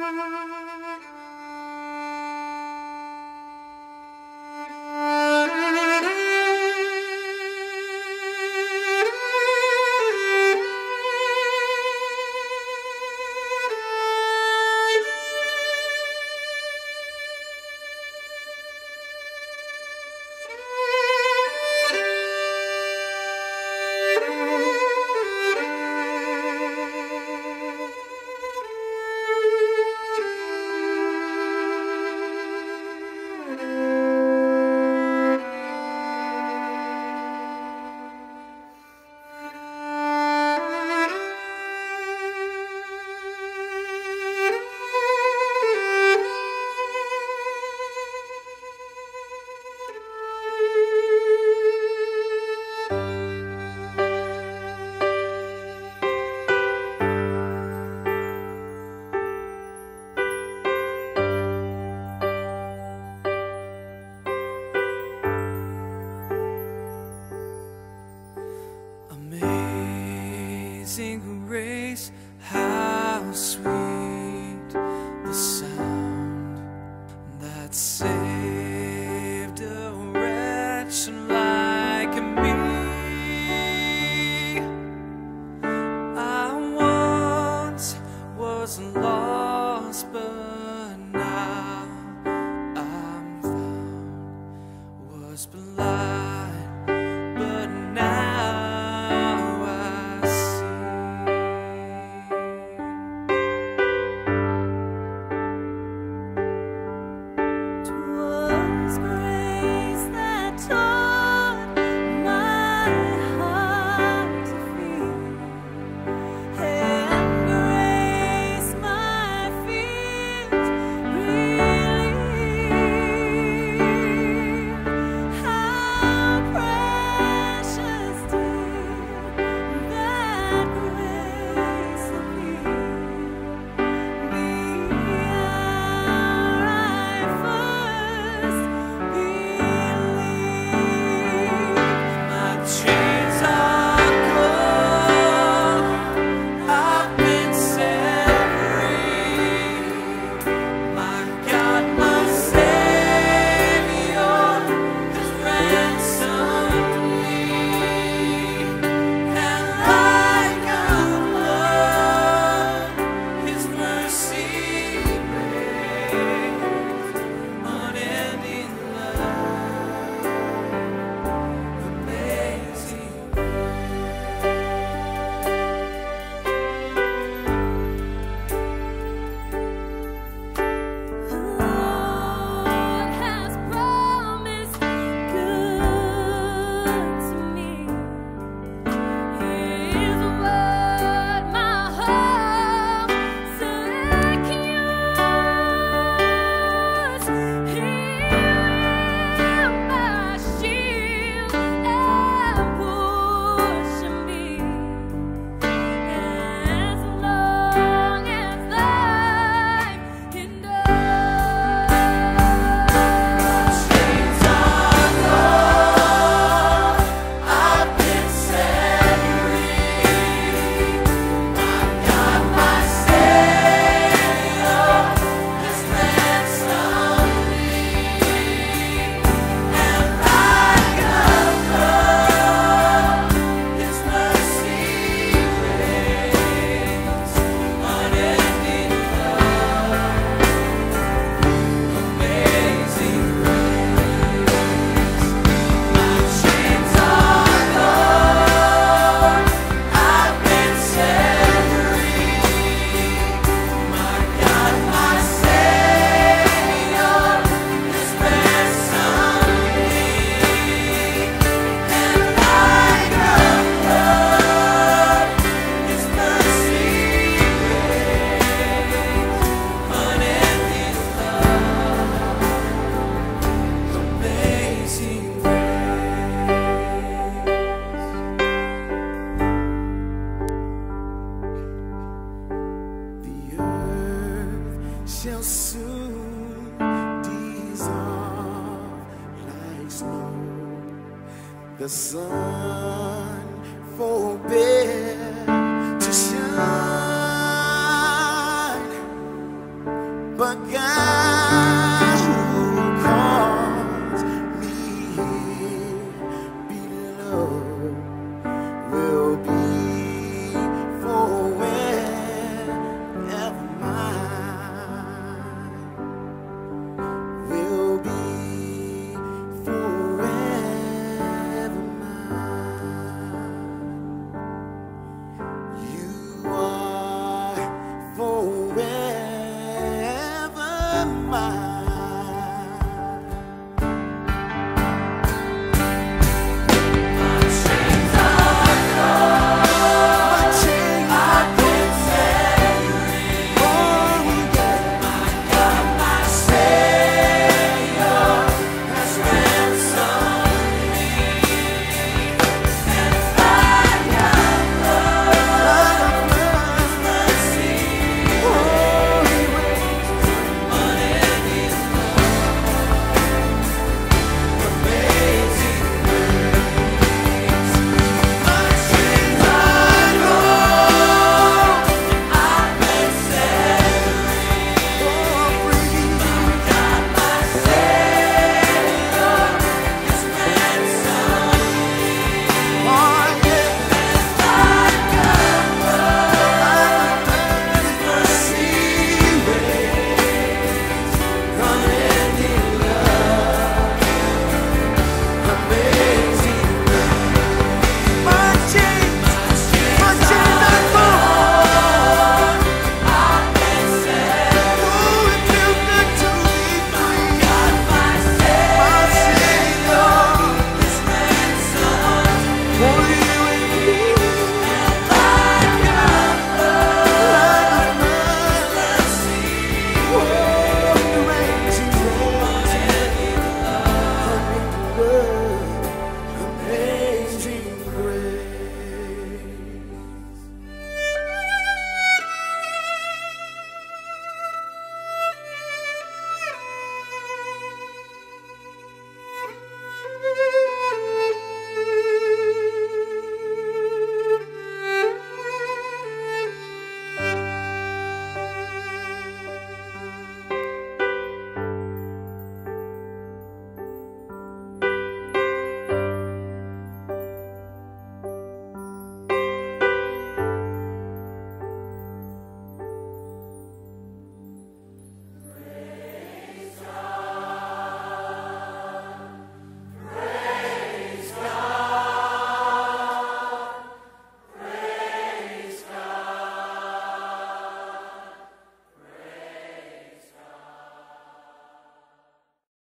なるほど。sing grace, how sweet the sound that saved. soon dissolve like snow. The sun forbids.